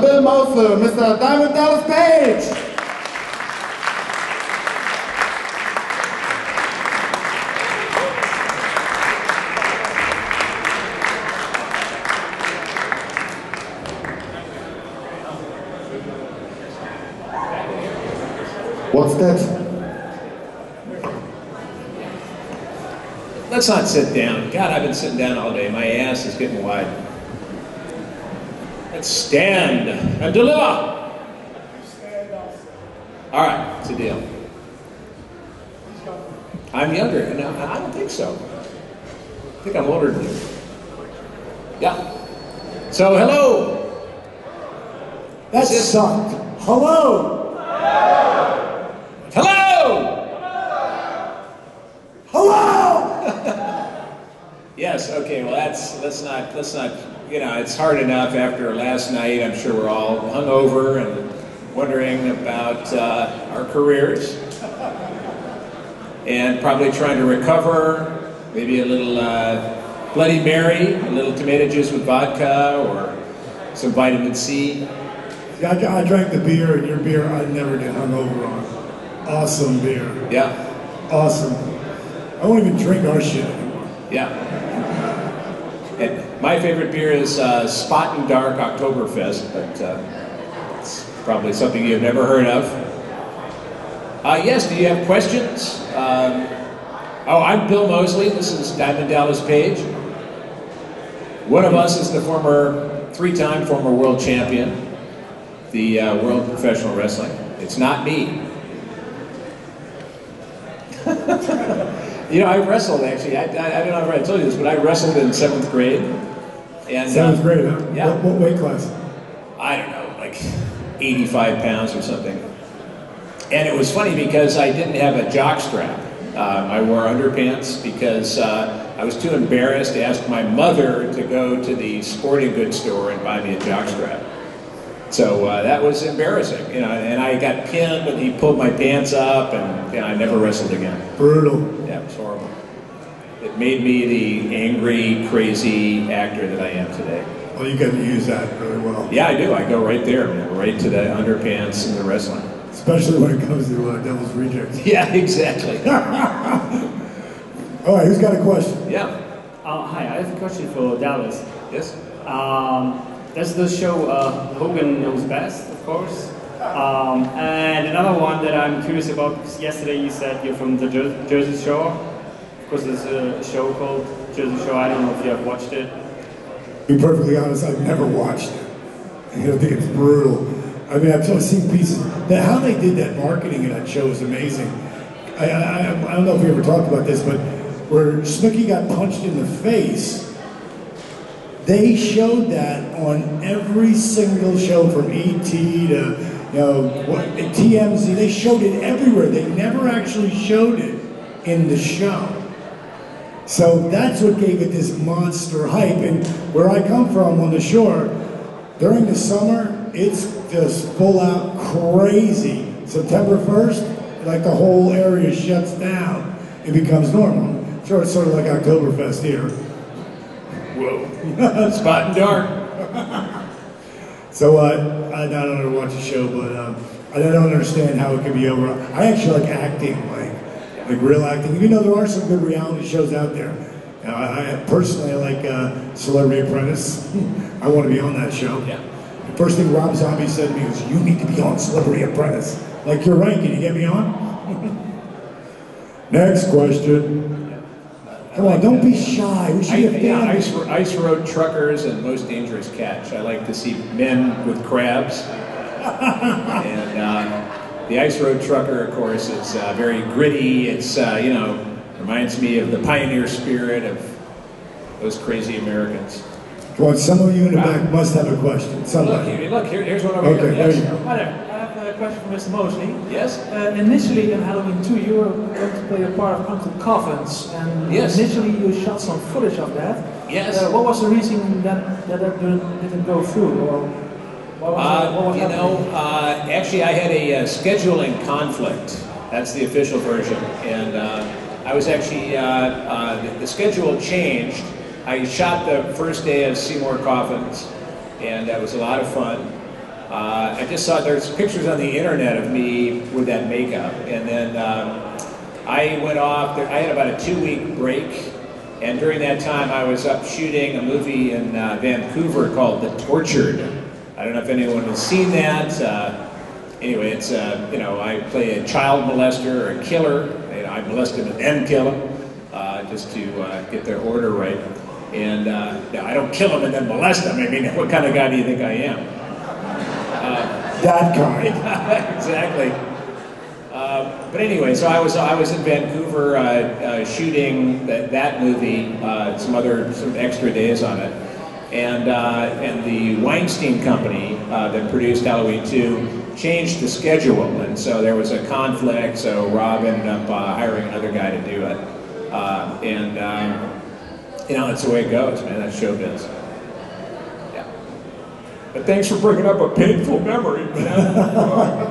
Bill Moseley, Mr. Diamond Dallas Page. What's that? Let's not sit down. God, I've been sitting down all day. My ass is getting wide. Let's stand and deliver. All right, it's a deal. I'm younger. and I don't think so. I think I'm older than you. Yeah. So, hello. That this- sucked. Hello! Hello. Hello! Yes. Okay. Well, that's let's not let's not. You know, it's hard enough after last night. I'm sure we're all hungover and wondering about uh, our careers, and probably trying to recover. Maybe a little uh, Bloody Mary, a little tomato juice with vodka, or some vitamin C. I, I drank the beer, and your beer I never get hungover on. Awesome beer. Yeah. Awesome. I won't even drink our shit anymore. Yeah. And my favorite beer is uh, Spaten Dark Oktoberfest, but uh, it's probably something you've never heard of. Uh, yes, do you have questions? Um, oh, I'm Bill Moseley. This is Diamond Dallas Page. One of us is the former, three-time former world champion, the uh, World Professional Wrestling. It's not me. You know, I wrestled actually. I, I, I don't know if I told you this, but I wrestled in seventh grade. And Sounds uh, great, huh? Yeah. What, what weight class? I don't know, like 85 pounds or something. And it was funny because I didn't have a jock strap. Um, I wore underpants because uh, I was too embarrassed to ask my mother to go to the sporting goods store and buy me a jock strap. So uh, that was embarrassing, you know. And I got pinned, and he pulled my pants up, and you know, I never wrestled again. Brutal. Yeah, it was horrible. It made me the angry, crazy actor that I am today. Well, you got to use that really well. Yeah, I do. I go right there, man, right to the underpants and the wrestling. Especially when it comes to uh, Devil's Rejects. Yeah, exactly. All right, who's got a question? Yeah. Uh, hi, I have a question for Dallas. Yes. Um, there's the show uh, Hogan Knows Best, of course. Um, and another one that I'm curious about, because yesterday you said you're from the Jer- Jersey Shore. Of course, there's a show called Jersey Shore. I don't know if you have watched it. To be perfectly honest, I've never watched it. I think it's brutal. I mean, I've seen pieces. That how they did that marketing in that show is amazing. I, I, I I don't know if we ever talked about this, but where Snooki got punched in the face, they showed that on every single show from ET to you know what, TMZ. They showed it everywhere. They never actually showed it in the show. So that's what gave it this monster hype. And where I come from on the shore, during the summer, it's just full out crazy. September 1st, like the whole area shuts down. It becomes normal. Sure, it's sort of like Oktoberfest here. Whoa. Spaten dark. So uh, I, I don't ever watch the show, but um, I don't understand how it could be over. I actually like acting, like like real acting. Even though there are some good reality shows out there. You know, I, I personally I like uh, Celebrity Apprentice. I want to be on that show. Yeah. The first thing Rob Zombie said to me was, "You need to be on Celebrity Apprentice." Like you're right. Can you get me on? Next question. Come on, don't be shy. We should I, be a yeah, ice, ice road truckers and most dangerous catch. I like to see men with crabs. and uh, the ice road trucker, of course, is uh, very gritty. It's uh, you know reminds me of the pioneer spirit of those crazy Americans. Come on, some of you in the back must have a question. Look, Somebody. here, look here, here's one over Okay, here. there you go. Hi there. I have a question for Mr. Moseley. Yes. Uh, initially in Halloween 2, you were going to play a part of Uncle Coffins, and Yes. initially you shot some footage of that. Yes. Uh, what was the reason that that, that didn't, go through? Or what was, Uh, what was you know, happening? uh, actually, I had a uh, scheduling conflict. That's the official version, and uh, I was actually uh, uh, the, the schedule changed. I shot the first day of Seymour Coffins, and that was a lot of fun. Uh, I just saw there's pictures on the internet of me with that makeup, and then um, I went off. I had about a two-week break, and during that time, I was up shooting a movie in uh, Vancouver called The Tortured. I don't know if anyone has seen that. Uh, anyway, it's uh, you know I play a child molester or a killer. And I molest him and then kill him, uh, just to uh, get their order right. And I don't kill him and then molest him. I mean, what kind of guy do you think I am? That kind. exactly. Uh, but anyway, so I was I was in Vancouver uh, uh, shooting that, that movie, uh, some other some extra days on it, and uh, and the Weinstein Company uh, that produced Halloween 2 changed the schedule, and so there was a conflict. So Rob ended up hiring another guy to do it, and um, you know that's the way it goes, man. That's showbiz. Yeah. But thanks for bringing up a painful memory. yeah.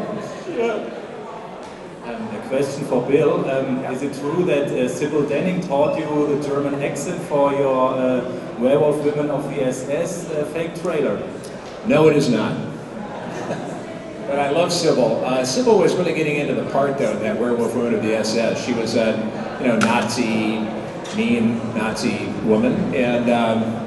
Um, a question for Bill. Um, is it true that uh, Sybil Danning taught you the German accent for your uh, Werewolf Women of the SS uh, fake trailer? No, it is not. but I love Sybil. Uh, Sybil was really getting into the part, though, that werewolf woman of the SS. She was a, you know, Nazi, mean Nazi woman, and um,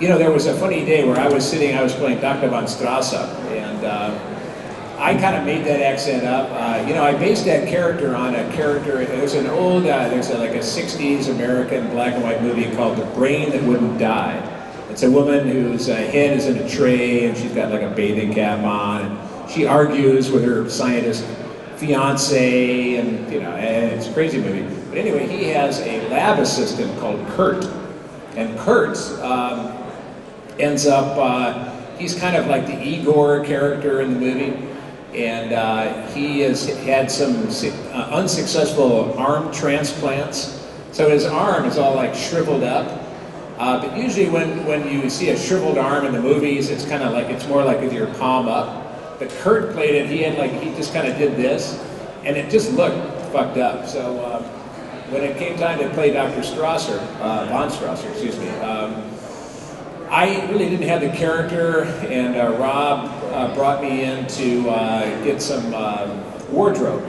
you know, there was a funny day where I was sitting, I was playing Dr. von Strasser, and uh, I kind of made that accent up. Uh, you know, I based that character on a character, there's an old, uh, there's a, like a 60s American black and white movie called The Brain That Wouldn't Die. It's a woman whose uh, head is in a tray and she's got like a bathing cap on. And she argues with her scientist fiance and, you know, and it's a crazy movie. But anyway, he has a lab assistant called Kurt. And Kurt's, um, ends up, uh, he's kind of like the Igor character in the movie. And uh, he has had some uh, unsuccessful arm transplants. So his arm is all like shriveled up. Uh, but usually when, when you see a shriveled arm in the movies, it's kind of like, it's more like with your palm up. But Kurt played it, he had like, he just kind of did this, and it just looked fucked up. So um, when it came time to play Dr. Strasser, uh, Von Strasser, excuse me, um, I really didn't have the character, and uh, Rob uh, brought me in to uh, get some um, wardrobe.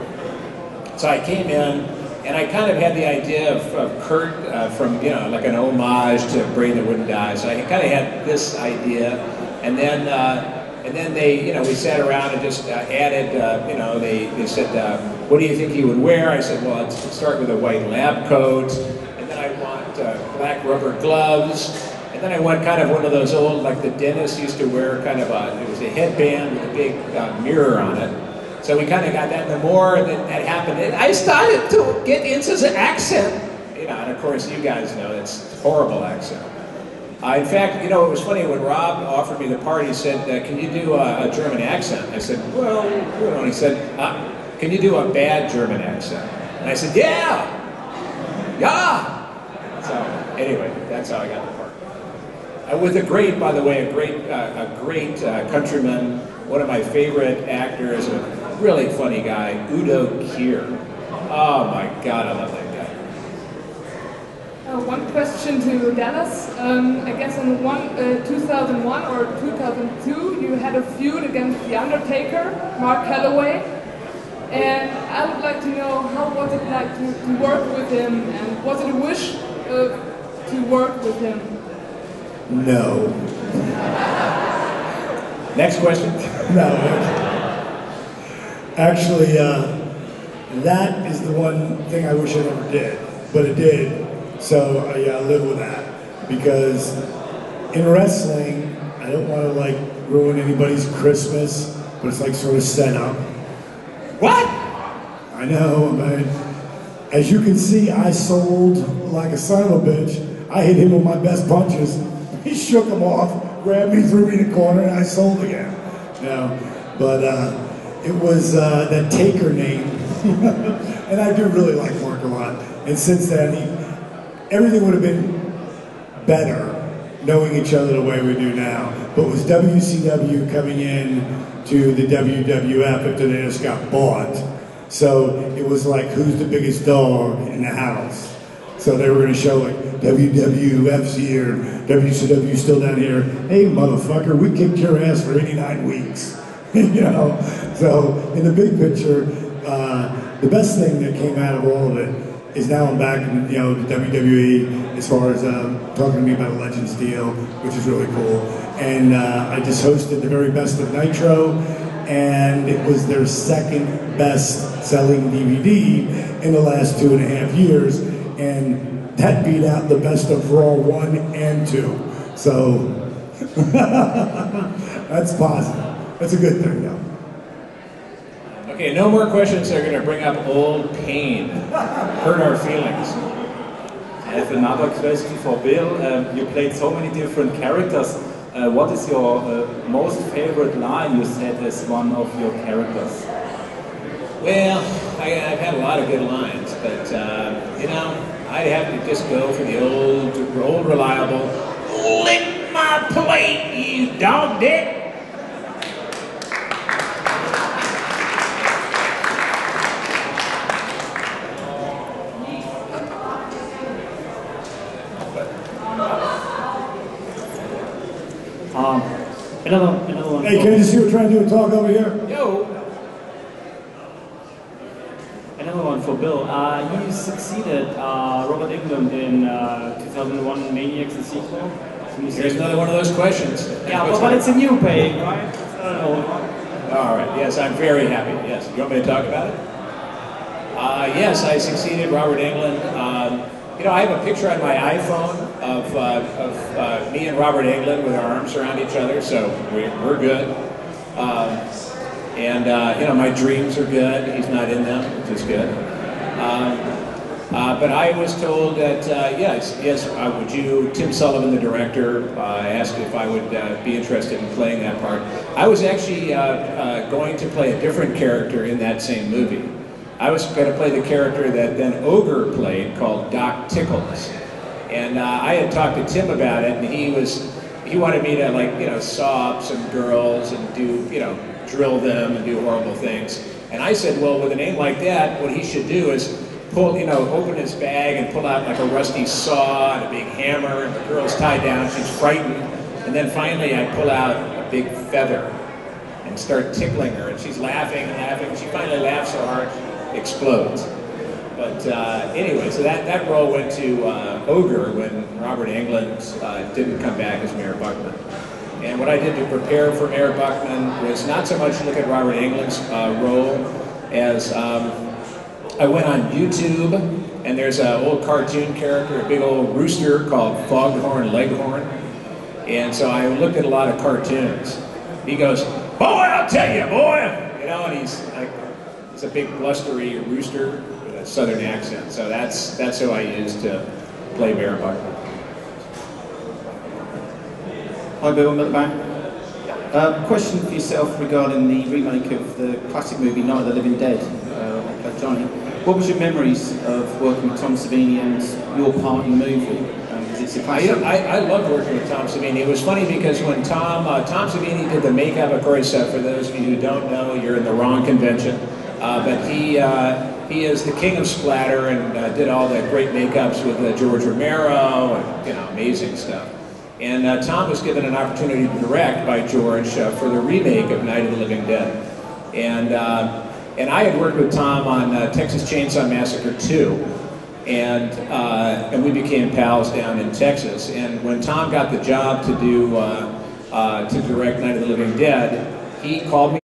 So I came in, and I kind of had the idea of, of Kurt uh, from, you know, like an homage to Brain That Wouldn't Die. So I kind of had this idea, and then, uh, and then they, you know, we sat around and just uh, added, you know, they, they said, what do you think he would wear? I said, well, let's start with a white lab coat, and then I want black rubber gloves, and then I went kind of one of those old, like the dentist used to wear kind of a, it was a headband with a big uh, mirror on it. So we kind of got that, and the more that, that happened, I started to get into the accent. You know, and of course you guys know it's horrible accent. Uh, in fact, you know, it was funny when Rob offered me the part, he said, uh, can you do a, a, German accent? I said, well, you know, and he said, uh, can you do a bad German accent? And I said, yeah, yeah. So anyway, that's how I got part. Uh, with a great, by the way, a great, uh, a great uh, countryman, one of my favorite actors, a really funny guy, Udo Kier. Oh my God, I love that guy. Uh, one question to Dallas. Um, I guess in one, uh, 2001 or 2002, you had a feud against The Undertaker, Mark Calaway. And I would like to know how was it like to, to work with him and was it a wish uh, to work with him? No. Next question. No. Actually, uh, that is the one thing I wish I never did, but it did. So uh, yeah, I live with that because in wrestling, I don't want to like ruin anybody's Christmas, but it's like sort of set up. What? I know, man. As you can see, I sold like a son of a bitch. I hit him with my best punches. He shook him off, grabbed me, threw me in the corner, and I sold again. You know, but uh, it was uh, that Taker name, and I do really like Mark a lot. And since then, he, everything would have been better knowing each other the way we do now. But with WCW coming in to the WWF after they just got bought, so it was like, who's the biggest dog in the house? So they were going to show like WWF's here, WCW still down here. Hey, motherfucker, we kicked your ass for 89 weeks. you know, so in the big picture, uh, the best thing that came out of all of it is now I'm back in you know the WWE as far as um, talking to me about a Legends deal, which is really cool. And uh, I just hosted the very best of Nitro, and it was their second best selling DVD in the last two and a half years, and that beat out the best of Raw one and two. So that's positive. That's a good thing, though. Okay, no more questions that are going to bring up old pain, hurt our feelings. I have another question for Bill. Um, you played so many different characters. Uh, what is your uh, most favorite line you said as one of your characters? Well, I, have had a lot of good lines, but uh, you know, I'd have to just go for the old, old reliable. Lick my plate, you dog dick. Um, another, another one. Hey, for- can you see what trying to do a talk over here? Yo. Another one for Bill. Uh, you succeeded uh, Robert Englund in uh, 2001 Maniacs the sequel. Here's another one of those questions. Yeah, but, but it's a new paying, right? It's not an old one. All right. Yes, I'm very happy. Yes. You want me to talk about it? Uh, yes, I succeeded Robert Englund. Um, you know, I have a picture on my iPhone of, uh, of uh, me and Robert Englund with our arms around each other, so we're, we're good. Um, and, uh, you know, my dreams are good. He's not in them, which is good. Um, uh, but I was told that, uh, yes, yes, uh, would you, Tim Sullivan, the director, uh, asked if I would uh, be interested in playing that part. I was actually uh, going to play a different character in that same movie. I was going to play the character that then Ogre played called Doc Tickles. And I had talked to Tim about it, and he was, he wanted me to like, you know, saw up some girls and do, you know, drill them and do horrible things. And I said, well, with a name like that, what he should do is pull, you know, open his bag and pull out like a rusty saw and a big hammer, and the girl's tied down, she's frightened. And then finally I pull out a big feather and start tickling her, and she's laughing and laughing. She finally laughs so hard, explodes. But uh, anyway, so that, that role went to uh, Ogre when Robert Englund uh, didn't come back as Mayor Buckman. And what I did to prepare for Mayor Buckman was not so much look at Robert Englund's uh, role as um, I went on YouTube and there's an old cartoon character, a big old rooster called Foghorn Leghorn. And so I looked at a lot of cartoons. He goes, boy, I'll tell you, boy! You know, and he's like, he's a big blustery rooster with a southern accent. So that's, that's who I used to play Buckman. Hi Bill, I'm at the back. Uh, question for yourself regarding the remake of the classic movie Night of the Living Dead, uh, Johnny. What was your memories of working with Tom Savini and your part in the movie? Um, 'cause it's a I. I, I loved working with Tom Savini. It was funny because when Tom uh, Tom Savini did the makeup, of course, uh, for those of you who don't know, you're in the wrong convention. Uh, but he uh, he is the king of splatter and uh, did all the great makeups with uh, George Romero and you know amazing stuff. And uh, Tom was given an opportunity to direct by George uh, for the remake of Night of the Living Dead. And uh, and I had worked with Tom on uh, Texas Chainsaw Massacre 2 and uh, and we became pals down in Texas. And when Tom got the job to do uh, uh, to direct Night of the Living Dead, he called me.